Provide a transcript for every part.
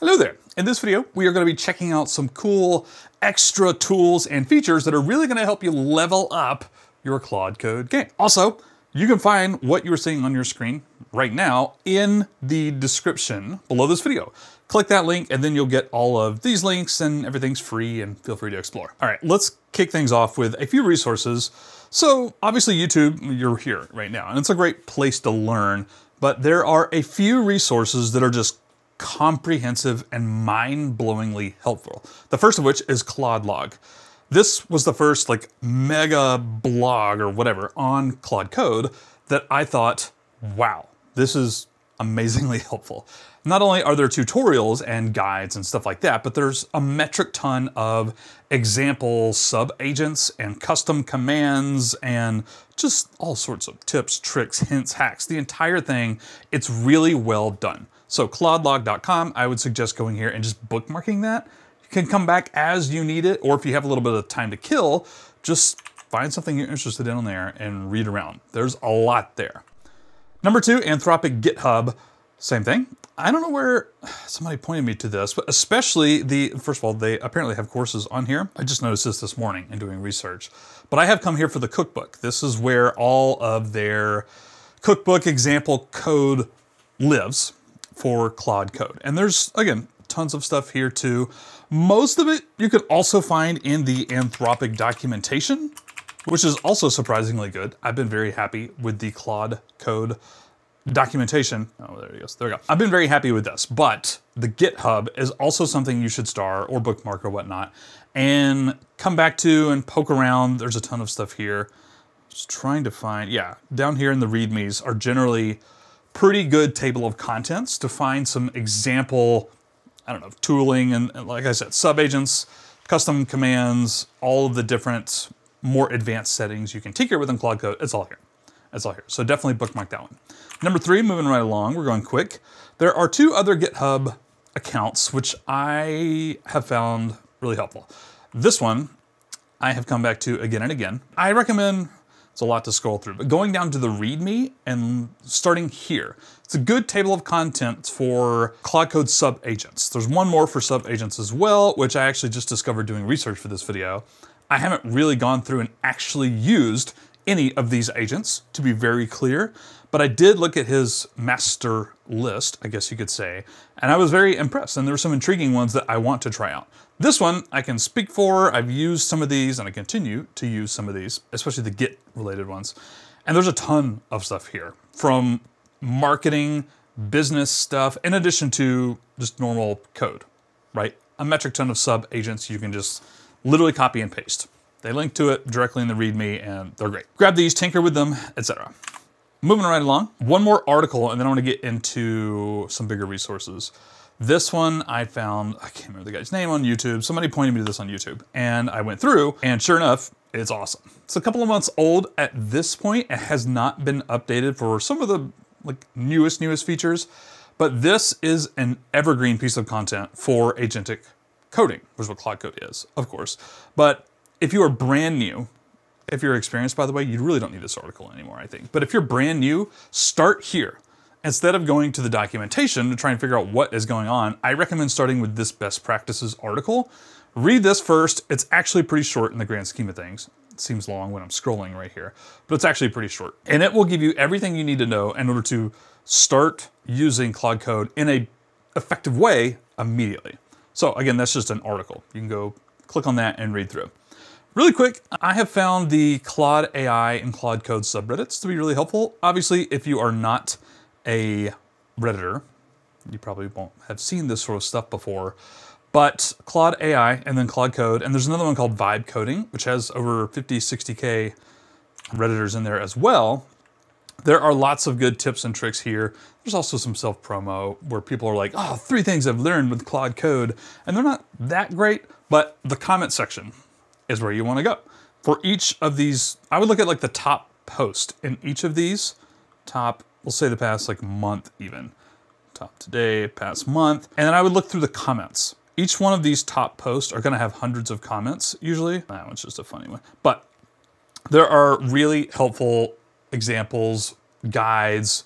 Hello there. In this video, we are going to be checking out some cool extra tools and features that are really going to help you level up your Claude Code game. Also, you can find what you're seeing on your screen right now in the description below this video. Click that link and then you'll get all of these links and everything's free and feel free to explore. All right, let's kick things off with a few resources. So obviously YouTube, you're here right now and it's a great place to learn, but there are a few resources that are just comprehensive and mind-blowingly helpful. The first of which is Claude Log. This was the first like mega blog or whatever on Claude Code that I thought, wow, this is amazingly helpful. Not only are there tutorials and guides and stuff like that, but there's a metric ton of example sub-agents and custom commands and just all sorts of tips, tricks, hints, hacks. The entire thing, it's really well done. So claudelog.com, I would suggest going here and just bookmarking that. You can come back as you need it, or if you have a little bit of time to kill, just find something you're interested in on there and read around. There's a lot there. Number two, Anthropic GitHub, same thing. I don't know where somebody pointed me to this, but especially the, first of all, they apparently have courses on here. I just noticed this this morning in doing research. But I have come here for the cookbook. This is where all of their cookbook example code lives for Claude Code. And there's, again, tons of stuff here too. Most of it you can also find in the Anthropic documentation, which is also surprisingly good. I've been very happy with the Claude Code documentation. Oh, there he goes. There we go. I've been very happy with this, but the GitHub is also something you should star or bookmark or whatnot and come back to and poke around. There's a ton of stuff here. Just trying to find, yeah, down here in the readmes are generally pretty good table of contents to find some example, I don't know, tooling and, and like I said, subagents, custom commands, all of the different more advanced settings you can tinker with in Claude Code. It's all here. It's all here. So definitely bookmark that one. Number three, moving right along, we're going quick. There are two other GitHub accounts which I have found really helpful. This one I have come back to again and again. I recommend it's a lot to scroll through. But going down to the README and starting here, it's a good table of contents for Claude Code sub-agents. There's one more for sub-agents as well, which I actually just discovered doing research for this video. I haven't really gone through and actually used any of these agents, to be very clear, but I did look at his master list, I guess you could say, and I was very impressed, and there were some intriguing ones that I want to try out. This one I can speak for. I've used some of these and I continue to use some of these, especially the Git related ones. And there's a ton of stuff here from marketing, business stuff, in addition to just normal code, right? A metric ton of sub agents you can just literally copy and paste. They link to it directly in the README and they're great. Grab these, tinker with them, etc. Moving right along, one more article and then I want to get into some bigger resources. This one I found, I can't remember the guy's name on YouTube. Somebody pointed me to this on YouTube and I went through and sure enough, it's awesome. It's a couple of months old at this point. It has not been updated for some of the like newest, newest features, but this is an evergreen piece of content for agentic coding, which is what Claude Code is, of course. But if you are brand new, if you're experienced, by the way, you really don't need this article anymore, I think. But if you're brand new, start here. Instead of going to the documentation to try and figure out what is going on, I recommend starting with this best practices article. Read this first. It's actually pretty short in the grand scheme of things. It seems long when I'm scrolling right here, but it's actually pretty short. And it will give you everything you need to know in order to start using Claude Code in a effective way immediately. So again, that's just an article. You can go click on that and read through. Really quick, I have found the Claude AI and Claude Code subreddits to be really helpful. Obviously, if you are not a Redditor. You probably won't have seen this sort of stuff before. But Claude AI and then Claude Code, and there's another one called Vibe Coding, which has over 50, 60K Redditors in there as well. There are lots of good tips and tricks here. There's also some self-promo where people are like, oh, three things I've learned with Claude Code. And they're not that great, but the comment section is where you wanna go. For each of these, I would look at like the top post in each of these, top we'll say the past like month even. Top today, past month. And then I would look through the comments. Each one of these top posts are gonna have hundreds of comments usually. That one's just a funny one. But there are really helpful examples, guides,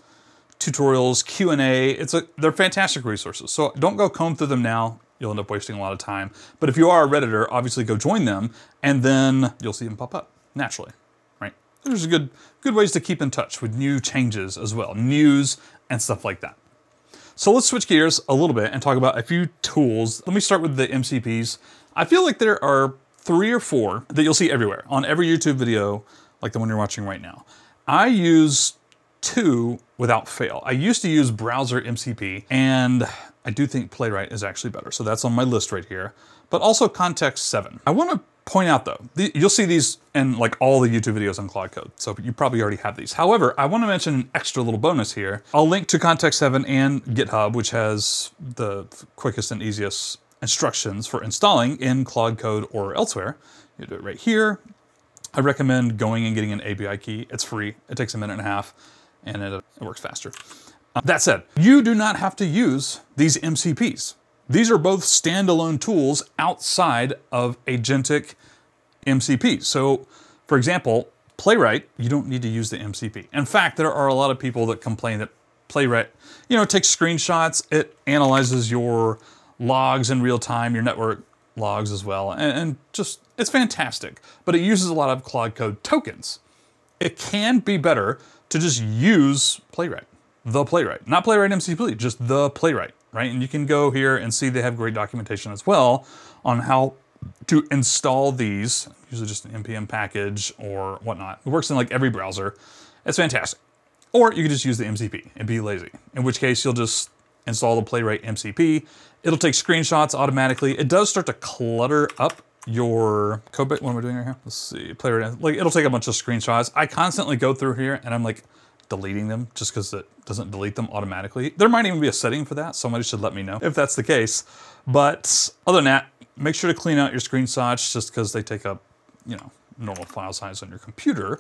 tutorials, Q&A. It's a, they're fantastic resources. So don't go comb through them now. You'll end up wasting a lot of time. But if you are a Redditor, obviously go join them and then you'll see them pop up naturally, right? There's a good, good ways to keep in touch with new changes as well, news and stuff like that. So let's switch gears a little bit and talk about a few tools. Let me start with the MCPs. I feel like there are three or four that you'll see everywhere on every YouTube video, like the one you're watching right now. I use two without fail. I used to use Browser MCP, and I do think Playwright is actually better. So that's on my list right here, but also Context 7. I want to point out though, the, you'll see these in like all the YouTube videos on Claude Code, so you probably already have these. However, I want to mention an extra little bonus here. I'll link to Context 7 and GitHub, which has the quickest and easiest instructions for installing in Claude Code or elsewhere. You do it right here. I recommend going and getting an API key. It's free. It takes a minute and a half and it, it works faster. That said, you do not have to use these MCPs. These are both standalone tools outside of agentic MCP. So for example, Playwright, you don't need to use the MCP. In fact, there are a lot of people that complain that Playwright, you know, takes screenshots, it analyzes your logs in real time, your network logs as well, and, and just, it's fantastic. But it uses a lot of Claude Code tokens. It can be better to just use Playwright, the Playwright, not Playwright MCP, just the Playwright, right? And you can go here and see they have great documentation as well on how to install these, usually just an npm package or whatnot. It works in like every browser. It's fantastic. Or you could just use the MCP and be lazy, in which case you'll just install the Playwright MCP. It'll take screenshots automatically. It does start to clutter up your code base. What am I doing right here? Let's see, Playwright, like it'll take a bunch of screenshots. I constantly go through here and I'm like deleting them just because it doesn't delete them automatically. There might even be a setting for that. Somebody should let me know if that's the case. But other than that, make sure to clean out your screenshots just because they take up, you know, normal file size on your computer.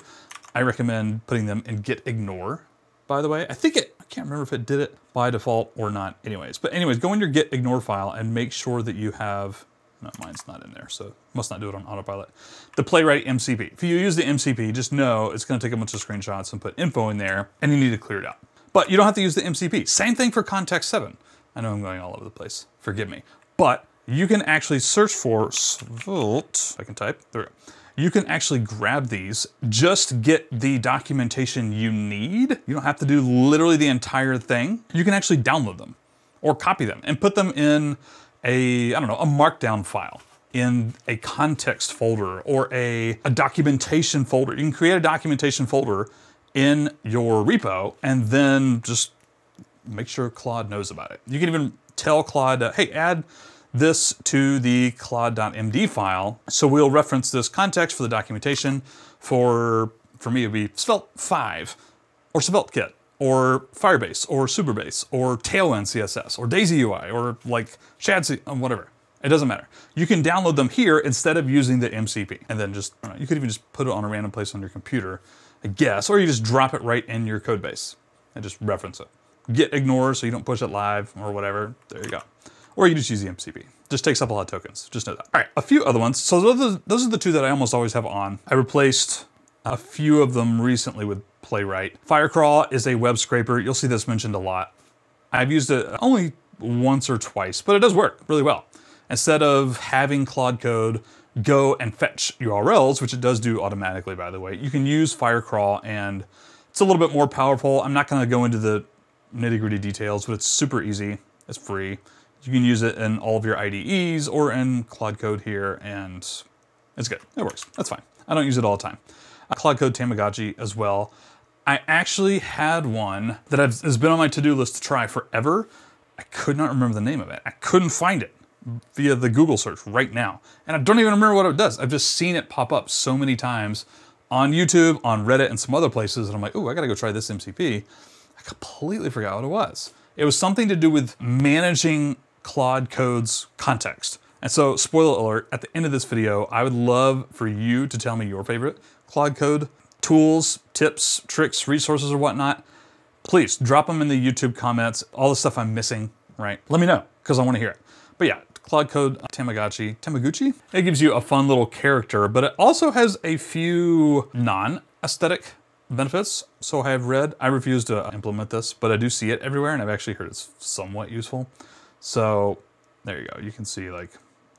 I recommend putting them in git ignore, by the way. I think it, I can't remember if it did it by default or not anyways. But anyways, go in your git ignore file and make sure that you have, no, mine's not in there, so must not do it on autopilot. The Playwright MCP. If you use the MCP, just know it's gonna take a bunch of screenshots and put info in there and you need to clear it out. But you don't have to use the MCP. Same thing for Context 7. I know I'm going all over the place, forgive me. But you can actually search for Svelte, I can type, there we go. You can actually grab these, just get the documentation you need. You don't have to do literally the entire thing. You can actually download them or copy them and put them in a, I don't know, a markdown file in a context folder or a, a documentation folder. You can create a documentation folder in your repo and then just make sure Claude knows about it. You can even tell Claude, uh, hey, add this to the claude.md file. So we'll reference this context for the documentation for, for me, it would be Svelte 5 or SvelteKit or Firebase or Supabase or Tailwind CSS or Daisy UI or like Shad, um, whatever. It doesn't matter. You can download them here instead of using the MCP. And then just, you could even just put it on a random place on your computer, I guess, or you just drop it right in your code base and just reference it. Git ignore so you don't push it live or whatever. There you go or you just use the MCP. Just takes up a lot of tokens, just know that. All right, a few other ones. So those are the two that I almost always have on. I replaced a few of them recently with Playwright. Firecrawl is a web scraper. You'll see this mentioned a lot. I've used it only once or twice, but it does work really well. Instead of having Claude Code go and fetch URLs, which it does do automatically, by the way, you can use Firecrawl and it's a little bit more powerful. I'm not gonna go into the nitty gritty details, but it's super easy. It's free. You can use it in all of your IDEs or in Claude Code here, and it's good. It works. That's fine. I don't use it all the time. Uh, Claude Code Tamagotchi as well. I actually had one that has been on my to-do list to try forever. I could not remember the name of it. I couldn't find it via the Google search right now. And I don't even remember what it does. I've just seen it pop up so many times on YouTube, on Reddit, and some other places. And I'm like, oh, I gotta go try this MCP. I completely forgot what it was. It was something to do with managing Claude Code's context. And so, spoiler alert, at the end of this video, I would love for you to tell me your favorite Claude Code tools, tips, tricks, resources, or whatnot. Please drop them in the YouTube comments, all the stuff I'm missing, right? Let me know, because I want to hear it. But yeah, Claude Code Tamagotchi, Tamaguchi, it gives you a fun little character, but it also has a few non-aesthetic benefits, so I have read. I refuse to implement this, but I do see it everywhere, and I've actually heard it's somewhat useful. So there you go. You can see like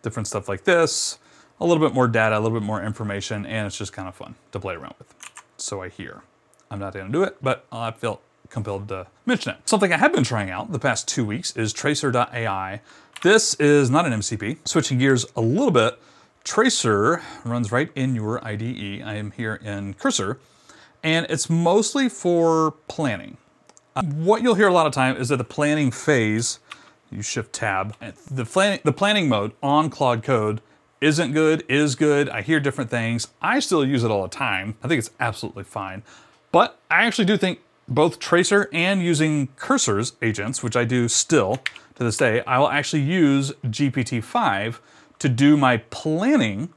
different stuff like this, a little bit more data, a little bit more information, and it's just kind of fun to play around with. So I hear. I'm not going to do it, but I felt compelled to mention it. Something I have been trying out the past two weeks is Traycer.ai. This is not an MCP. Switching gears a little bit, Tracer runs right in your IDE. I am here in Cursor, and it's mostly for planning. Uh, what you'll hear a lot of time is that the planning phase, you shift tab, the planning, the planning mode on Claude Code isn't good, is good. I hear different things. I still use it all the time. I think it's absolutely fine. But I actually do think both Traycer and using Cursor's agents, which I do still to this day, I will actually use GPT-5 to do my planning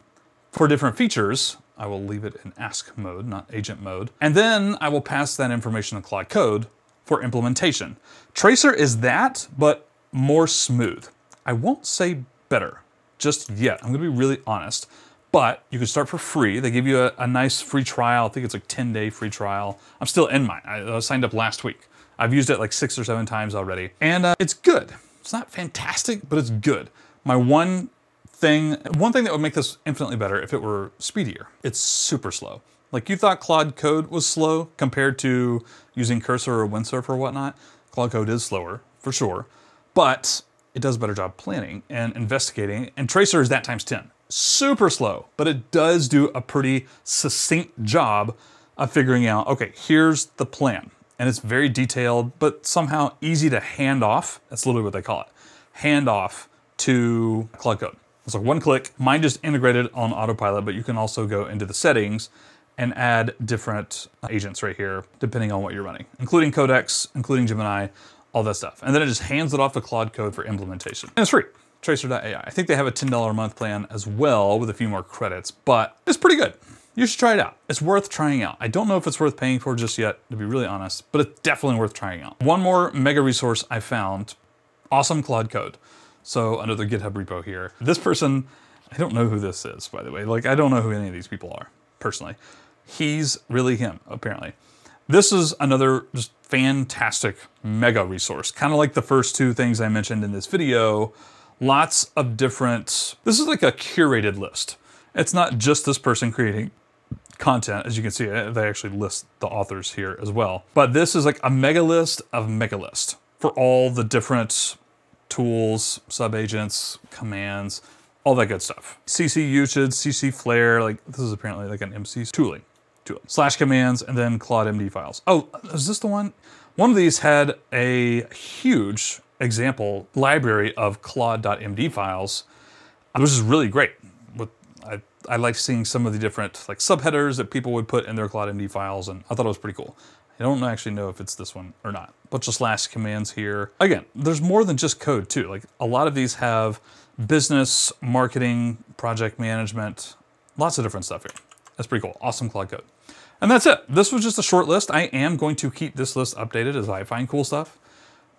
for different features. I will leave it in ask mode, not agent mode. And then I will pass that information to Claude Code for implementation. Traycer is that, but more smooth. I won't say better just yet. I'm gonna be really honest, but you can start for free. They give you a, a nice free trial. I think it's like 10 day free trial. I'm still in mine. I uh, signed up last week. I've used it like six or seven times already. And uh, it's good. It's not fantastic, but it's good. My one thing, one thing that would make this infinitely better if it were speedier, it's super slow. Like you thought Claude Code was slow compared to using Cursor or Windsurf or whatnot. Claude Code is slower, for sure, but it does a better job planning and investigating, and Traycer is that times 10. Super slow, but it does do a pretty succinct job of figuring out, okay, here's the plan. And it's very detailed, but somehow easy to hand off. That's literally what they call it. Hand off to Claude Code. It's like one click. Mine just integrated on autopilot, but you can also go into the settings and add different uh, agents right here, depending on what you're running, including Codex, including Gemini, all that stuff. And then it just hands it off to Claude Code for implementation. And it's free, traycer.ai. I think they have a $10 a month plan as well with a few more credits, but it's pretty good. You should try it out. It's worth trying out. I don't know if it's worth paying for just yet, to be really honest, but it's definitely worth trying out. One more mega resource I found, awesome Claude Code. So another GitHub repo here. This person, I don't know who this is, by the way. Like, I don't know who any of these people are, personally. He's really him, apparently. This is another just fantastic mega resource, kind of like the first two things I mentioned in this video. Lots of different, this is like a curated list. It's not just this person creating content. As you can see, eh, they actually list the authors here as well. But this is like a mega list of mega list for all the different tools, subagents, commands, all that good stuff. CC usage, CC flare, like this is apparently like an MC tooling slash commands, and then Claude MD files. Oh, is this the one? One of these had a huge example library of Claude.md files, which is really great. With I, I like seeing some of the different like subheaders that people would put in their Claude MD files, and I thought it was pretty cool. I don't actually know if it's this one or not. Bunch of slash commands here. Again, there's more than just code too. Like a lot of these have business, marketing, project management, lots of different stuff here. That's pretty cool. Awesome Claude code. And that's it. This was just a short list. I am going to keep this list updated as I find cool stuff.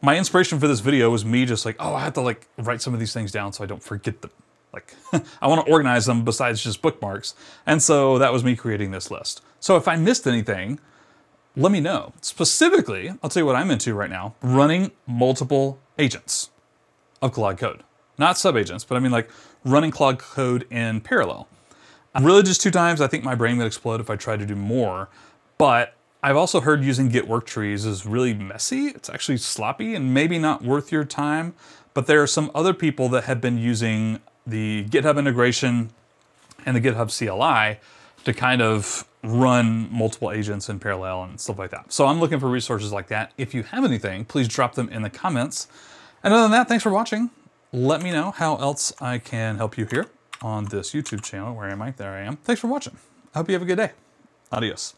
My inspiration for this video was me just like, oh, I have to like write some of these things down so I don't forget them. Like, I want to organize them besides just bookmarks. And so that was me creating this list. So if I missed anything, let me know. Specifically, I'll tell you what I'm into right now, running multiple agents of Claude Code. Not sub-agents, but I mean like running Claude Code in parallel. Really just two times, I think my brain would explode if I tried to do more. But I've also heard using Git work trees is really messy. It's actually sloppy and maybe not worth your time. But there are some other people that have been using the GitHub integration and the GitHub CLI to kind of run multiple agents in parallel and stuff like that. So I'm looking for resources like that. If you have anything, please drop them in the comments. And other than that, thanks for watching. Let me know how else I can help you here on this YouTube channel. Where am I? There I am. Thanks for watching. I hope you have a good day. Adios.